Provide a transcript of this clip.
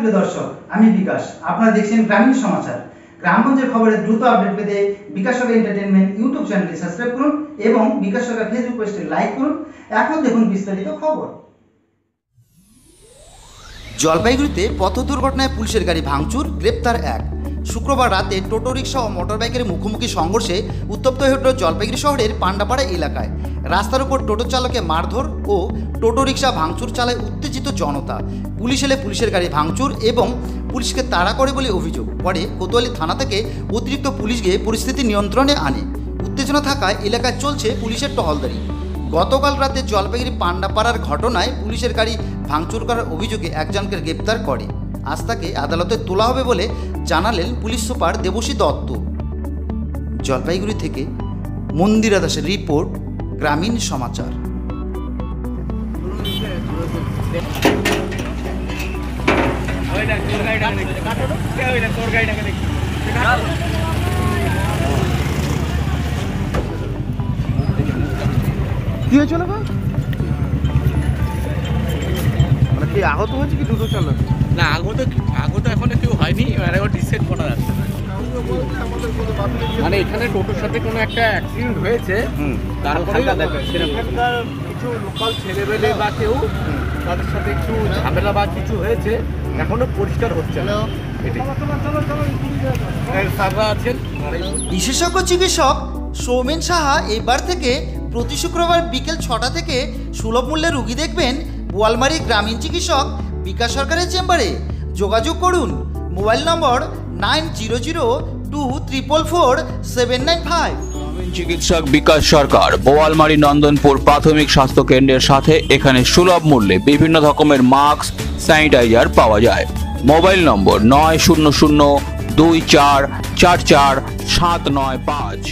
প্রিয় দর্শক, আমি বিকাশ। আপনারা দেখছেন গ্রামীণ সমাচার। গ্রামগঞ্জের দ্রুত আপডেট পেতে এন্টারটেনমেন্ট ইউটিউব চ্যানেলটি সাবস্ক্রাইব করুন এবং ফেসবুক পেজটি লাইক করুন। এখন দেখুন বিস্তারিত খবর। জলপাইগুড়িতে পথ দুর্ঘটনায় পুলিশের গাড়ি ভাঙচুর, গ্রেপ্তার এক। শুক্রবার রাতে টোটো, রিক্সা ও মোটরবাইকের মুখোমুখি সংঘর্ষে উত্তপ্ত হয়ে উঠল জলপাইগুড়ি শহরের পান্ডাপাড়া এলাকায়। রাস্তার উপর টোটো চালকে মারধর ও টোটো রিক্সা ভাঙচুর চালায় উত্তেজিত জনতা। পুলিশ এলে পুলিশের গাড়ি ভাঙচুর এবং পুলিশকে তাড়া করে বলে অভিযোগ। পরে কোতোয়ালি থানা থেকে অতিরিক্ত পুলিশ গিয়ে পরিস্থিতি নিয়ন্ত্রণে আনে। উত্তেজনা থাকায় এলাকায় চলছে পুলিশের টহলদারি। গতকাল রাতে জলপাইগুড়ি পান্ডাপাড়ার ঘটনায় পুলিশের গাড়ি ভাঙচুর করার অভিযোগে একজনকে গ্রেপ্তার করে। আজ তাকে আদালতে তোলা হবে বলে জানালেন পুলিশ সুপার দেবশী দত্ত। জলপাইগুড়ি থেকে মন্দিরা দাসের রিপোর্ট গ্রামীণ সমাচার। কি হয়েছিল গো? মানে কি আহত হয়েছে কি দুটো চালক? না আগত আগত এখনও কেউ হয়নি ডিসেট করা যাচ্ছে। না। মানে এখানে টোটোর সাথে কোনো একটা অ্যাক্সিডেন্ট হয়েছে। তারপরে কিছু লোকাল ছেলেবেলে বা কেউ তাদের সাথে একটু ঝামেলা বা কিছু হয়েছে এখনও পরিষ্কার হচ্ছে না। এই বিশেষজ্ঞ চিকিৎসক সৌমেন সাহা এবার থেকে প্রতি শুক্রবার বিকেল ছটা থেকে সুলভ মূল্যে রুগী দেখবেন বোয়ালমারি গ্রামীণ চিকিৎসক বিকাশ সরকারের চেম্বারে। যোগাযোগ করুন mobile number nine zero zero two triple four seven nine five. চিকিৎসক বিকাশ সরকার, বোয়ালমারি নন্দনপুর প্রাথমিক স্বাস্থ্য কেন্দ্রের সাথে এখানে সুলভ মূল্যে বিভিন্ন রকমের মাস্ক, স্যানিটাইজার পাওয়া যায়। মোবাইল নম্বর নয় শূন্য শূন্য দুই চার চার চার সাত নয় পাঁচ।